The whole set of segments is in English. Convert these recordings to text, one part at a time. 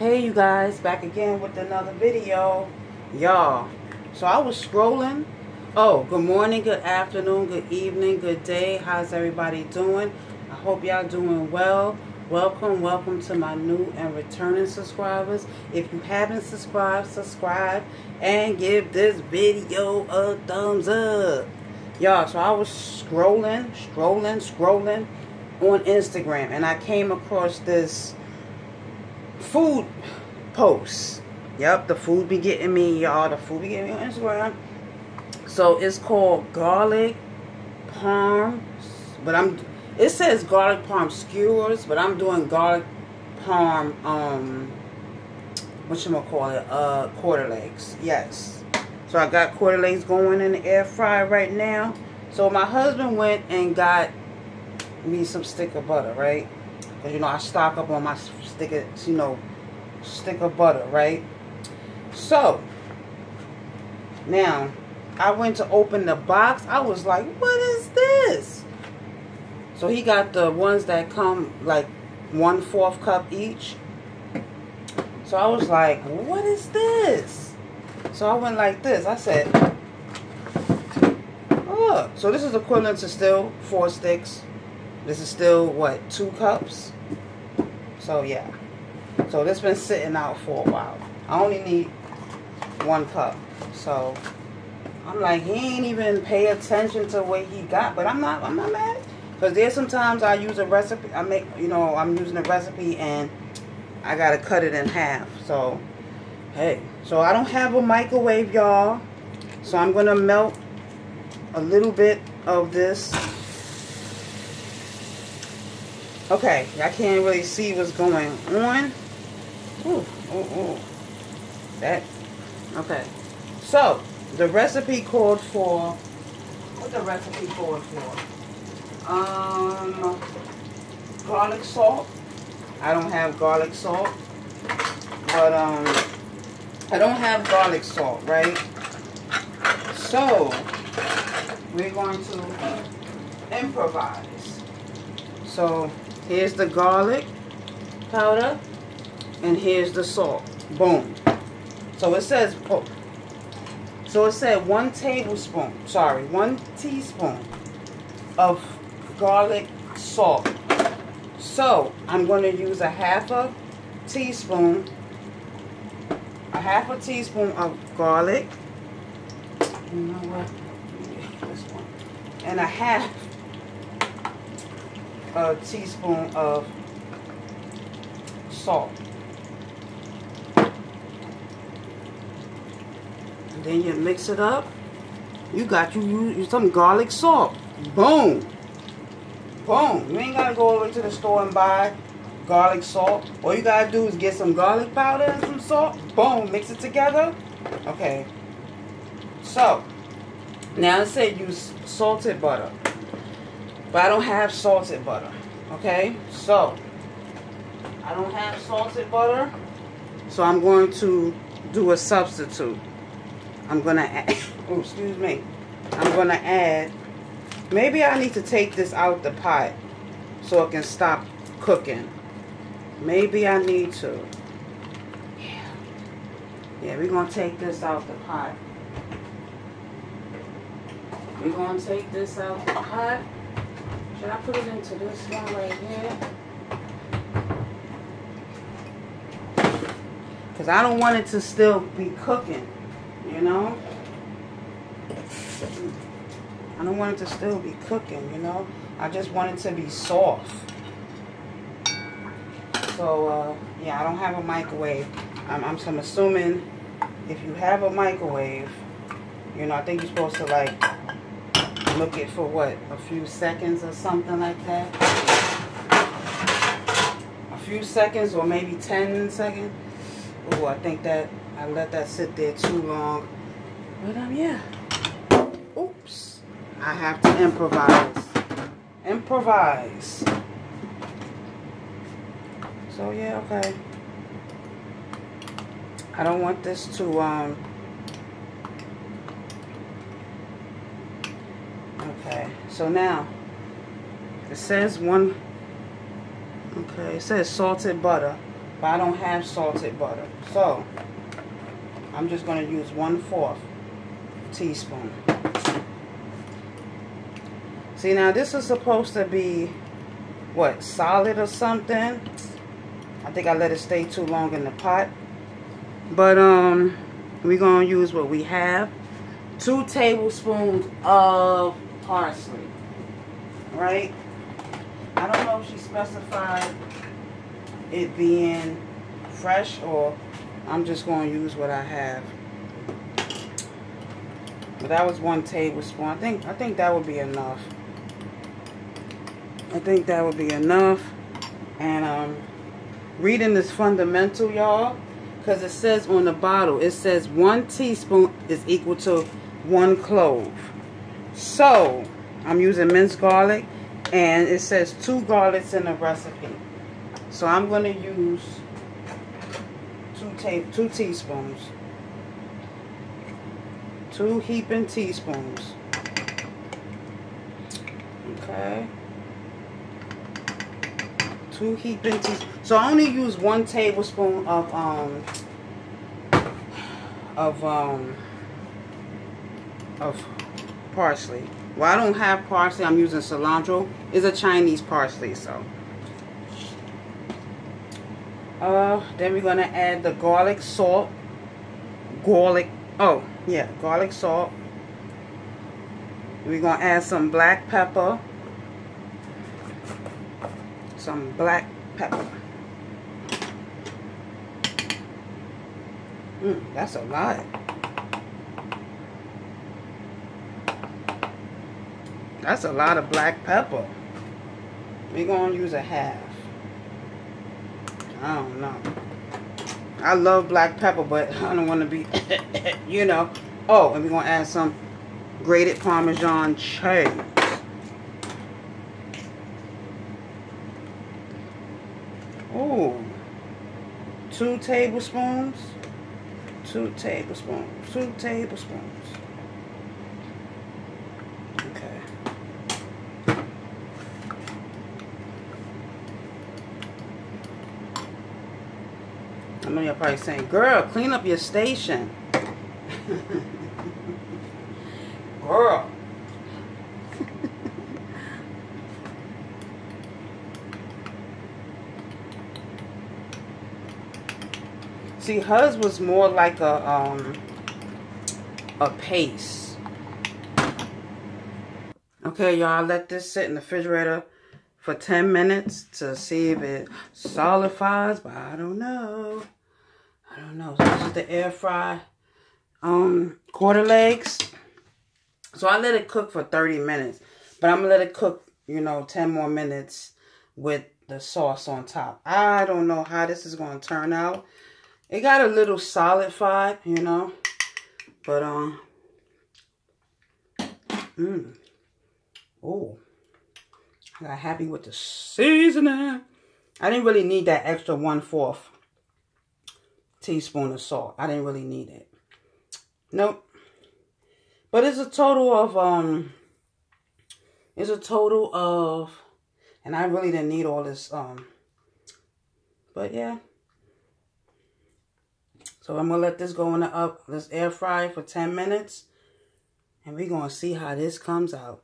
Hey you guys, back again with another video. Y'all, so I was scrolling. Oh, good morning, good afternoon, good evening, good day. How's everybody doing? I hope y'all doing well. Welcome, welcome to my new and returning subscribers. If you haven't subscribed, subscribe and give this video a thumbs up. Y'all, so I was scrolling, scrolling, scrolling on Instagram and I came across this food posts. Yep, the food be getting me, y'all. The food be getting me on Instagram. So it's called garlic parm, but I'm. It says garlic parm skewers, but I'm doing garlic parm Um, what you gonna call it? Uh, quarter legs. Yes. So I got quarter legs going in the air fryer right now. So my husband went and got me some stick of butter, right? Because, you know, I stock up on my stick of, you know, stick of butter, right? So, now, I went to open the box. I was like, what is this? So he got the ones that come like one fourth cup each. So I was like, what is this? So I went like this. I said, oh, so this is equivalent to still four sticks. This is still, what, two cups? So, yeah. So, this been sitting out for a while. I only need one cup. So, I'm like, he ain't even pay attention to what he got. But I'm not, I'm not mad. Because there's sometimes I use a recipe, I make, you know, I'm using a recipe and I got to cut it in half. So, hey. So, I don't have a microwave, y'all. So, I'm going to melt a little bit of this Okay, I can't really see what's going on. Ooh, ooh, ooh. That, okay. So, the recipe called for, what the recipe called for? Um, garlic salt. I don't have garlic salt. But, um, I don't have garlic salt, right? So, we're going to improvise. So, Here's the garlic powder. And here's the salt. Boom. So it says, oh, so it said one tablespoon, sorry, one teaspoon of garlic salt. So I'm going to use a half a teaspoon, a half a teaspoon of garlic. You know what? And a half a teaspoon of salt. And then you mix it up. You got you, some garlic salt. Boom. Boom. You ain't got to go way to the store and buy garlic salt. All you got to do is get some garlic powder and some salt. Boom. Mix it together. Okay. So, now it said use salted butter. But I don't have salted butter. Okay? So, I don't have salted butter. So I'm going to do a substitute. I'm going to add, oh, excuse me. I'm going to add, maybe I need to take this out the pot so it can stop cooking. Maybe I need to. Yeah. Yeah, we're going to take this out the pot. We're going to take this out the pot. Should I put it into this one right here? Because I don't want it to still be cooking, you know? I don't want it to still be cooking, you know? I just want it to be soft. So, uh, yeah, I don't have a microwave. I'm, I'm, I'm assuming if you have a microwave, you know, I think you're supposed to, like, look it for what, a few seconds or something like that. A few seconds or maybe 10 seconds. Oh, I think that I let that sit there too long. But um, yeah. Oops. I have to improvise. Improvise. So yeah, okay. I don't want this to um Okay, so now it says one, okay, it says salted butter. but I don't have salted butter. So, I'm just going to use one fourth teaspoon. See, now this is supposed to be, what, solid or something? I think I let it stay too long in the pot. But, um, we're going to use what we have. Two tablespoons of parsley. Right? I don't know if she specified it being fresh or I'm just going to use what I have. But that was one tablespoon. I think I think that would be enough. I think that would be enough. And um, reading is fundamental, y'all. Because it says on the bottle, it says one teaspoon is equal to one clove. So, I'm using minced garlic. And it says two garlics in the recipe. So I'm going to use two, two teaspoons. Two heaping teaspoons. Okay. Two heaping teaspoons. So I only use one tablespoon of um of um of parsley. Well, I don't have parsley. I'm using cilantro. It's a Chinese parsley, so. Uh, then we're going to add the garlic salt. Garlic, oh, yeah, garlic salt. We're going to add some black pepper. Some black pepper. Mm, that's a lot. That's a lot of black pepper. We're going to use a half. I don't know. I love black pepper, but I don't want to be, you know. Oh, and we're going to add some grated Parmesan cheese. Ooh. Two tablespoons. Two tablespoons. Two tablespoons. I know you're probably saying, girl, clean up your station. girl. See, hers was more like a um a paste. Okay, y'all, let this sit in the refrigerator for 10 minutes to see if it solidifies, but I don't know. I don't know. So this is the air fry um, quarter legs. So I let it cook for 30 minutes. But I'm going to let it cook, you know, 10 more minutes with the sauce on top. I don't know how this is going to turn out. It got a little solid solidified, you know. But, um, mmm. Oh. I got happy with the seasoning. I didn't really need that extra one-fourth teaspoon of salt. I didn't really need it. Nope. But it's a total of, um, it's a total of, and I really didn't need all this, um, but yeah. So I'm going to let this go in the up, this air fry for 10 minutes. And we're going to see how this comes out.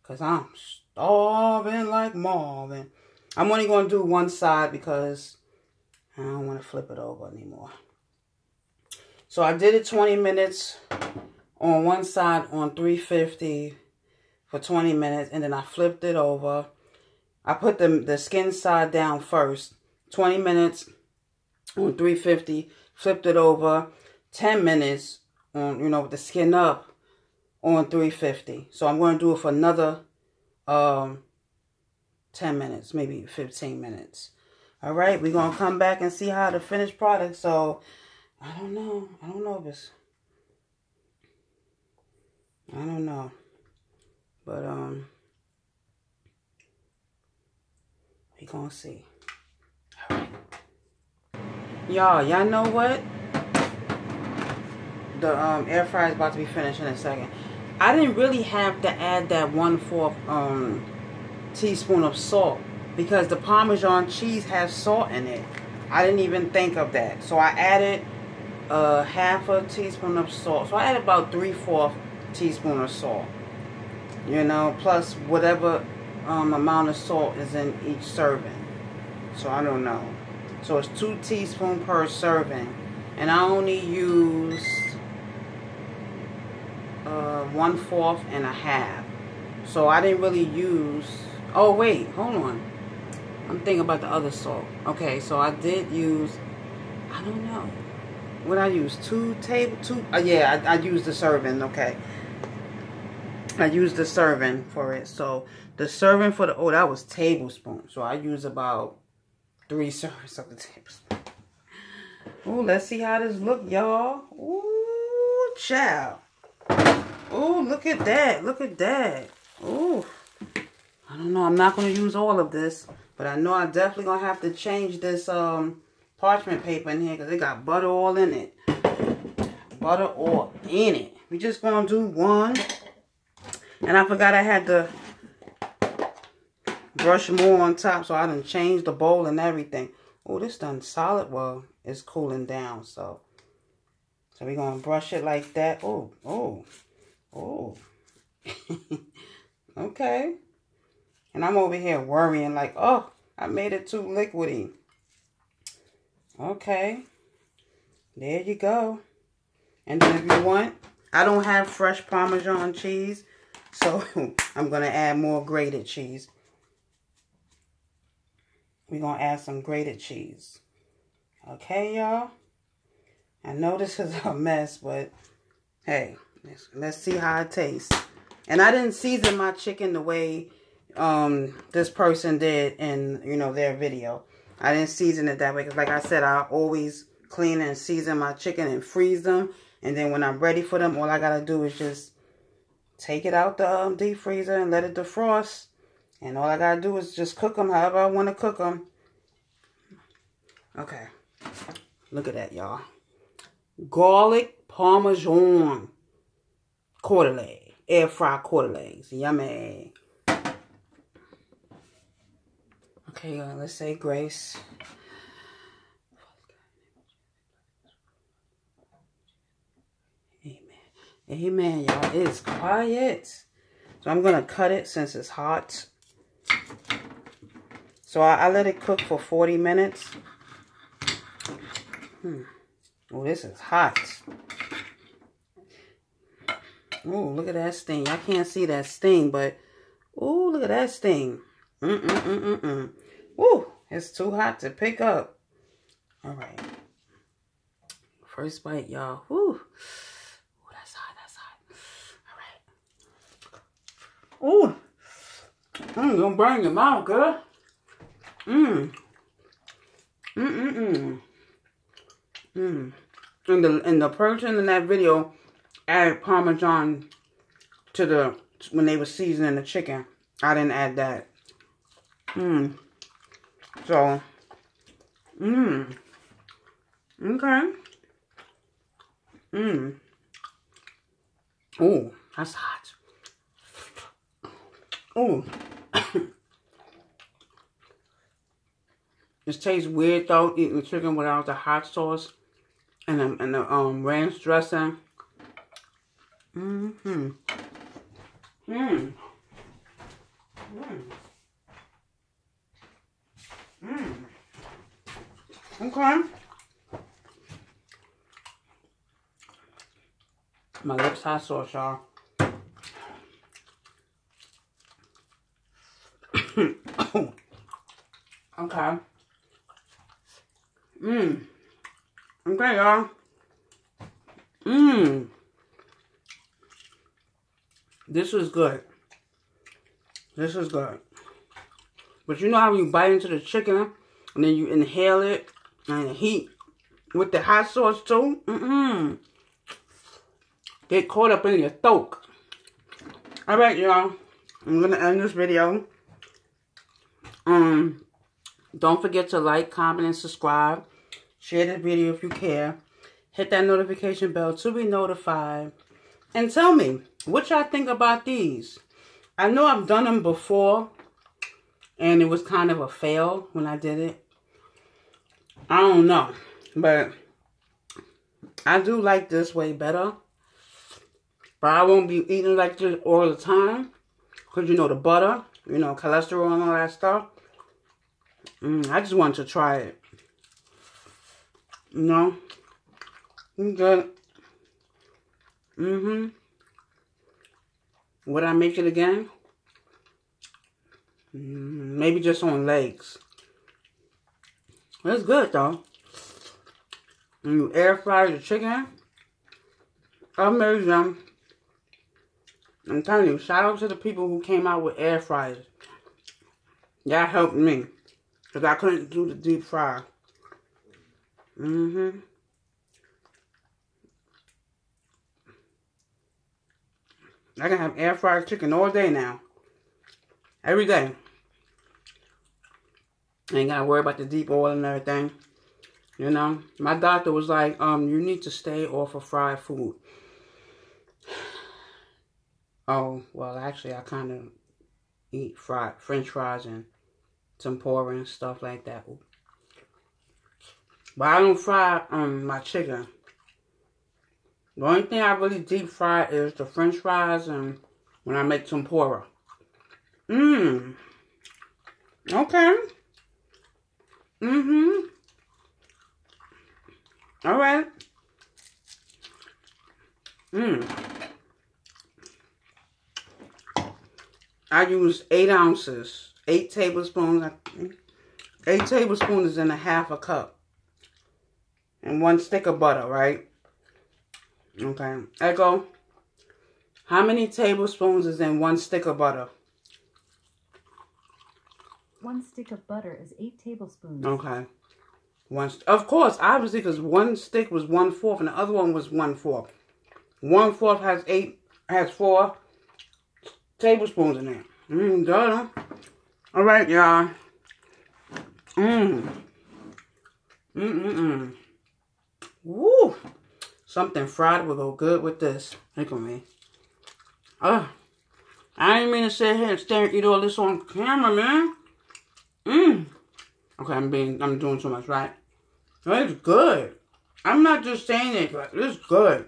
Because I'm starving like Marvin. I'm only going to do one side because I don't want to flip it over anymore. So I did it 20 minutes on one side on 350 for 20 minutes. And then I flipped it over. I put the, the skin side down first. 20 minutes on 350. Flipped it over. 10 minutes on, you know, with the skin up on 350. So I'm going to do it for another um, 10 minutes, maybe 15 minutes. All right, we're going to come back and see how the finished product. So, I don't know. I don't know if it's... I don't know. But, um... we going to see. All right. Y'all, y'all know what? The um, air fryer is about to be finished in a second. I didn't really have to add that one-fourth um, teaspoon of salt because the Parmesan cheese has salt in it. I didn't even think of that. So I added a half a teaspoon of salt. So I added about three-fourths teaspoon of salt. You know, plus whatever um, amount of salt is in each serving. So I don't know. So it's two teaspoons per serving. And I only use uh, one fourth and a half. So I didn't really use, oh wait, hold on. I'm thinking about the other salt. Okay, so I did use, I don't know. What I use? Two table, two, uh, yeah, I, I used the serving, okay. I used the serving for it. So the serving for the, oh, that was tablespoon. So I use about three servings of the tablespoon. Oh, let's see how this look, y'all. Ooh, child. Oh, look at that. Look at that. Oh, I don't know. I'm not going to use all of this. But I know I'm definitely going to have to change this um, parchment paper in here. Because it got butter all in it. Butter all in it. we just going to do one. And I forgot I had to brush more on top. So I done changed the bowl and everything. Oh, this done solid. Well, it's cooling down. So, so we're going to brush it like that. Oh, oh, oh. okay. And I'm over here worrying like, oh, I made it too liquidy. Okay. There you go. And then if you want, I don't have fresh Parmesan cheese. So I'm going to add more grated cheese. We're going to add some grated cheese. Okay, y'all? I know this is a mess, but hey, let's, let's see how it tastes. And I didn't season my chicken the way um, this person did in, you know, their video. I didn't season it that way because, like I said, I always clean and season my chicken and freeze them. And then when I'm ready for them, all I got to do is just take it out the um, deep freezer and let it defrost. And all I got to do is just cook them however I want to cook them. Okay. Look at that, y'all. Garlic Parmesan quarter leg. Air fry quarter legs. Yummy. Okay, y'all, let's say grace. Amen. Amen, y'all. It is quiet. So I'm going to cut it since it's hot. So I, I let it cook for 40 minutes. Hmm. Oh, this is hot. Oh, look at that sting. I can't see that sting, but oh, look at that sting. Mm-mm-mm-mm-mm. Woo, it's too hot to pick up. All right. First bite, y'all. Woo. Oh, that's hot. That's hot. All right. Ooh. Mm, don't burn your mouth, girl. Mmm. Mm-mm-mm. Mm. And the and the person in that video added parmesan to the when they were seasoning the chicken. I didn't add that. Mmm. So, mmm. Okay. Mmm. Oh, that's hot. Oh. this tastes weird though, eating chicken without the hot sauce and the, and the um, ranch dressing. Mm-hmm. Mmm. Mmm. Mmm. Okay. My lips hot sauce, y'all. okay. Mmm. Okay, y'all. Mmm. This is good. This is good. But you know how you bite into the chicken and then you inhale it and the heat with the hot sauce too? Mm-mm. Get caught up in your throat. Alright, y'all. I'm going to end this video. Um, Don't forget to like, comment, and subscribe. Share this video if you care. Hit that notification bell to be notified. And tell me, what y'all think about these? I know I've done them before. And it was kind of a fail when I did it. I don't know. But I do like this way better. But I won't be eating like this all the time. Because, you know, the butter, you know, cholesterol and all that stuff. Mm, I just wanted to try it. You know? Good. Mm-hmm. Would I make it again? Mm, maybe just on legs. It's good, though. You air fry the chicken. Amazing. I'm telling you, shout out to the people who came out with air fryers. That helped me. Because I couldn't do the deep fry. Mm-hmm. I can have air fried chicken all day now. Every day. Ain't gotta worry about the deep oil and everything. You know, my doctor was like, um, you need to stay off of fried food. Oh, well, actually, I kind of eat fried french fries and tempura and stuff like that. But I don't fry um my chicken. The only thing I really deep fry is the french fries and when I make tempura. Mmm. Okay. Mm-hmm. All right. Mmm. I use eight ounces, eight tablespoons. Eight tablespoons is in a half a cup. And one stick of butter, right? Okay. Echo, how many tablespoons is in one stick of butter? One stick of butter is eight tablespoons. Okay. One, of course, obviously, because one stick was one fourth and the other one was one fourth. One fourth has eight, has four tablespoons in there. Mmm, duh. All right, y'all. Mmm. Mmm-mm-mm. Woo. Something fried will go good with this. Look at me. Oh. I didn't mean to sit here and stare and eat all this on camera, man. Mmm. Okay, I'm being, I'm doing too much, right? It's good. I'm not just saying it, but it's good.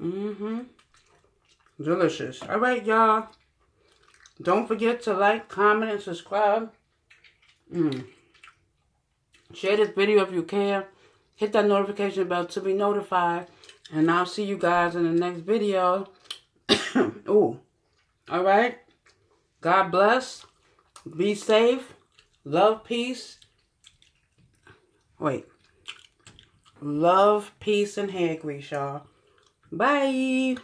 Mm-hmm. Delicious. All right, y'all. Don't forget to like, comment, and subscribe. Mm. Share this video if you care. Hit that notification bell to be notified. And I'll see you guys in the next video. Ooh. All right. God bless. Be safe. Love, peace. Wait. Love, peace, and hair grease, y'all. Bye.